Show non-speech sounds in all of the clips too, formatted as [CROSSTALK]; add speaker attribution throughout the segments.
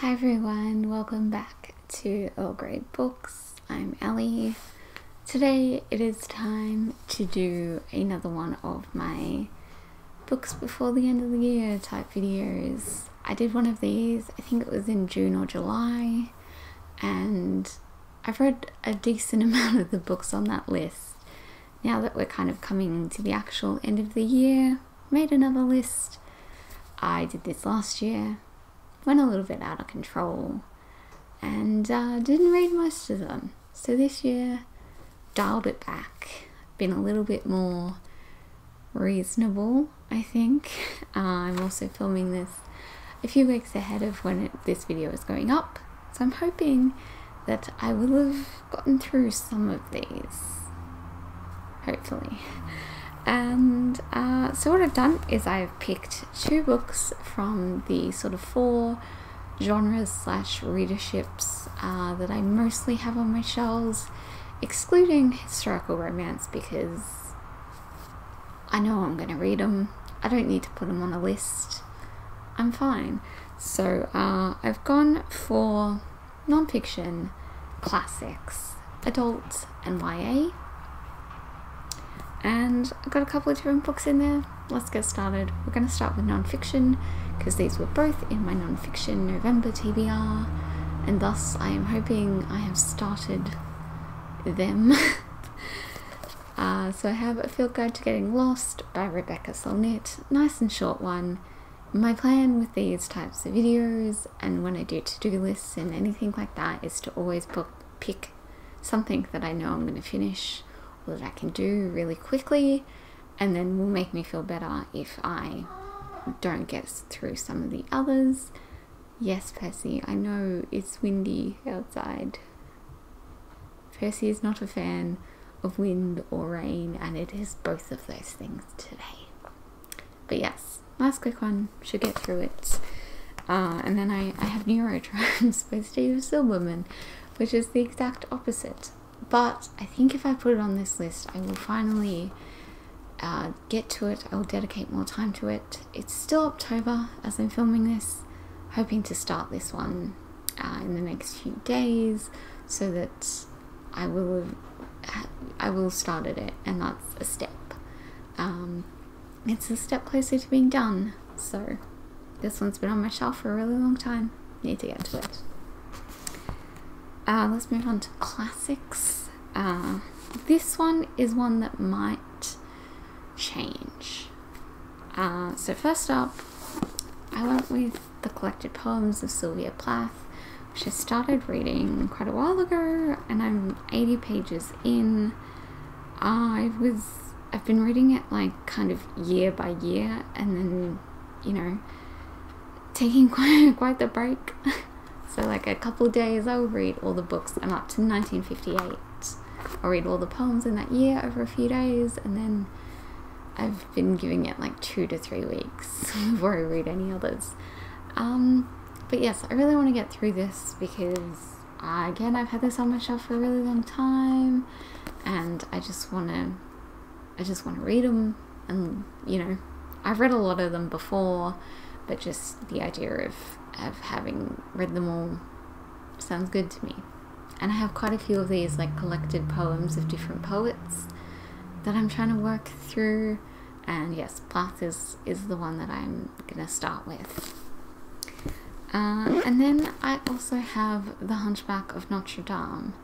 Speaker 1: Hi everyone, welcome back to Earl Grey Books. I'm Ellie. Today it is time to do another one of my books before the end of the year type videos. I did one of these, I think it was in June or July, and I've read a decent [LAUGHS] amount of the books on that list. Now that we're kind of coming to the actual end of the year, made another list. I did this last year, went a little bit out of control and uh, didn't read most of them. So this year, dialed it back, been a little bit more reasonable, I think. Uh, [LAUGHS] I'm also filming this a few weeks ahead of when it, this video is going up, so I'm hoping that I will have gotten through some of these. Hopefully. And uh, so what I've done is I've picked two books from the sort of four genres slash readerships uh, that I mostly have on my shelves, excluding historical romance because I know I'm going to read them. I don't need to put them on a list. I'm fine. So uh, I've gone for non-fiction, classics, adult, and YA and I've got a couple of different books in there. Let's get started. We're going to start with non-fiction because these were both in my non-fiction November TBR and thus I am hoping I have started them. [LAUGHS] uh, so I have A Field Guide to Getting Lost by Rebecca Solnit, nice and short one. My plan with these types of videos and when I do to-do lists and anything like that is to always book, pick something that I know I'm going to finish that I can do really quickly and then will make me feel better if I don't get through some of the others. Yes, Percy, I know it's windy outside. Percy is not a fan of wind or rain, and it is both of those things today. But yes, nice quick one, should get through it. Uh, and then I, I have NeuroTribes by [LAUGHS] Steve which is the exact opposite but I think if I put it on this list, I will finally uh, get to it. I will dedicate more time to it. It's still October as I'm filming this, hoping to start this one uh, in the next few days so that I will I will start it, and that's a step. Um, it's a step closer to being done. So this one's been on my shelf for a really long time. Need to get to it. Uh, let's move on to classics. Uh, this one is one that might change. Uh, so first up, I went with the collected poems of Sylvia Plath, which I started reading quite a while ago, and I'm 80 pages in. I was I've been reading it like kind of year by year, and then you know taking [LAUGHS] quite quite the break. [LAUGHS] So like a couple days I'll read all the books. I'm up to 1958. I'll read all the poems in that year over a few days and then I've been giving it like two to three weeks [LAUGHS] before I read any others. Um, but yes, I really want to get through this because uh, again I've had this on my shelf for a really long time and I just want to I just want to read them and you know I've read a lot of them before but just the idea of of having read them all sounds good to me. And I have quite a few of these like collected poems of different poets that I'm trying to work through. And yes, Plath is, is the one that I'm going to start with. Uh, and then I also have The Hunchback of Notre Dame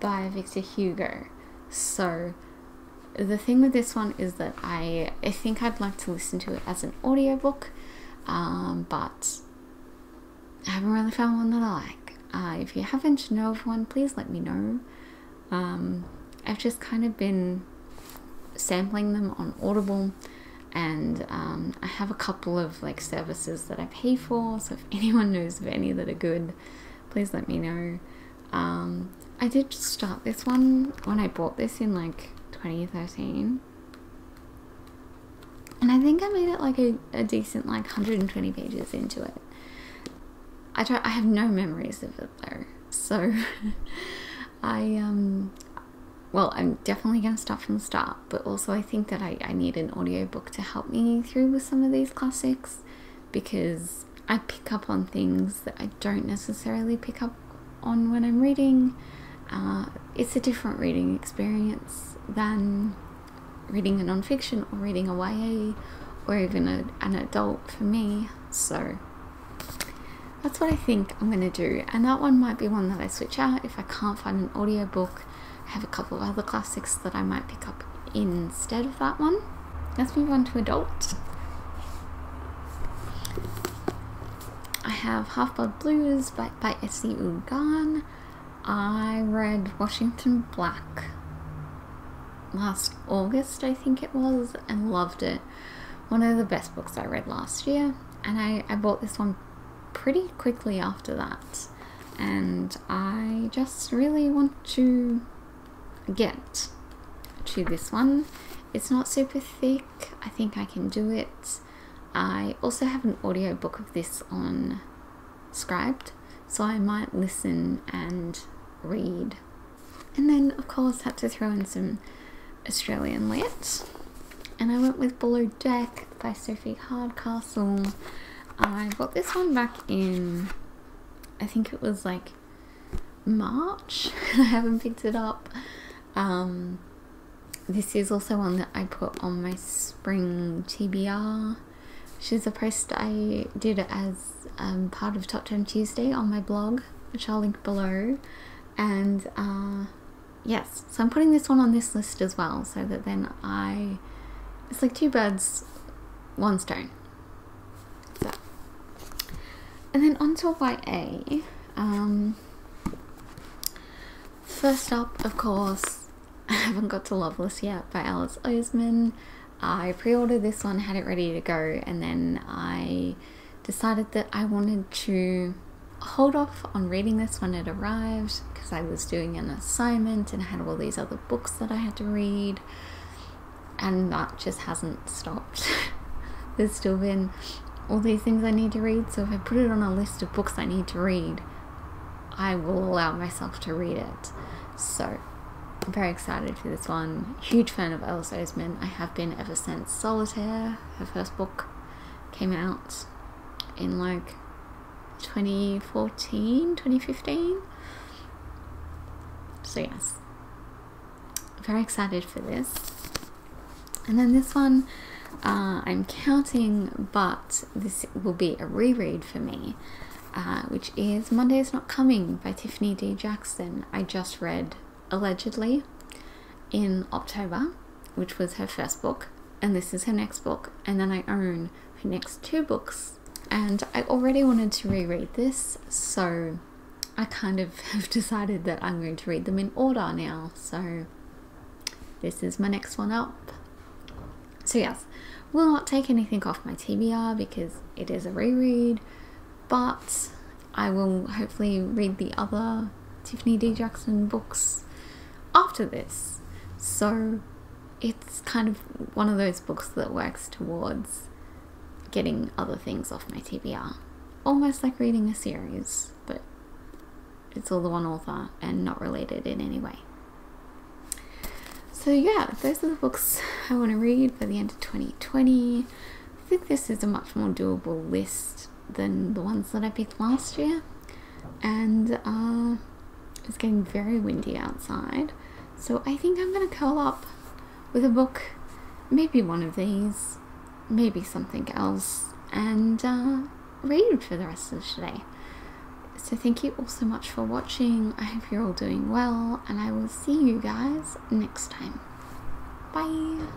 Speaker 1: by Victor Hugo. So the thing with this one is that I, I think I'd like to listen to it as an audiobook, um, but I haven't really found one that I like. Uh, if you happen to know of one, please let me know. Um, I've just kind of been sampling them on Audible and um, I have a couple of like services that I pay for so if [LAUGHS] anyone knows of any that are good please let me know um, I did start this one when I bought this in like 2013 and I think I made it like a, a decent like 120 pages into it I don't. I have no memories of it though. So [LAUGHS] I um. Well, I'm definitely going to start from the start, but also I think that I, I need an audiobook to help me through with some of these classics because I pick up on things that I don't necessarily pick up on when I'm reading. Uh, it's a different reading experience than reading a non-fiction or reading a YA or even a, an adult for me. So that's what I think I'm going to do. And that one might be one that I switch out if I can't find an audiobook. I have a couple of other classics that I might pick up instead of that one. Let's move on to adult. I have Half Blood Blues by, by Esi Edugyan. I read Washington Black last August, I think it was, and loved it. One of the best books I read last year, and I, I bought this one pretty quickly after that. And I just really want to get to this one. It's not super thick, I think I can do it. I also have an audiobook of this on Scribd, so I might listen and read. And then, of course, had to throw in some Australian lit. And I went with Below Deck by Sophie Hardcastle. I bought this one back in, I think it was like March. And [LAUGHS] I haven't picked it up. Um, this is also one that I put on my spring TBR, which is a post I did as um, part of Top 10 Tuesday on my blog, which I'll link below. And uh, yes, so I'm putting this one on this list as well, so that then I, it's like two birds, one stone. So, and then onto YA. Um, first up, of course, [LAUGHS] I haven't got to Loveless yet by Alice Oseman. I pre-ordered this one, had it ready to go, and then I decided that I wanted to hold off on reading this when it arrived because I was doing an assignment and had all these other books that I had to read, and that just hasn't stopped. [LAUGHS] There's still been all these things I need to read, so if I put it on a list of books I need to read, I will allow myself to read it. So, I'm very excited for this one. Huge fan of Alice Oseman. I have been ever since Solitaire, her first book, came out in like 2014, 2015. So, yes, very excited for this. And then this one, uh, I'm counting, but this will be a reread for me, uh, which is Monday is Not Coming by Tiffany D. Jackson. I just read Allegedly in October, which was her first book, and this is her next book, and then I own her next two books. And I already wanted to reread this, so I kind of [LAUGHS] have decided that I'm going to read them in order now. So this is my next one up. So yes, will not take anything off my TBR because it is a reread, but I will hopefully read the other Tiffany D. Jackson books after this. So it's kind of one of those books that works towards getting other things off my TBR. Almost like reading a series, but it's all the one author and not related in any way. So yeah, those are the books I want to read by the end of 2020. I think this is a much more doable list than the ones that I picked last year. And uh, it's getting very windy outside. So I think I'm going to curl up with a book, maybe one of these, maybe something else, and uh, read for the rest of today. So thank you all so much for watching. I hope you're all doing well, and I will see you guys next time. Bye!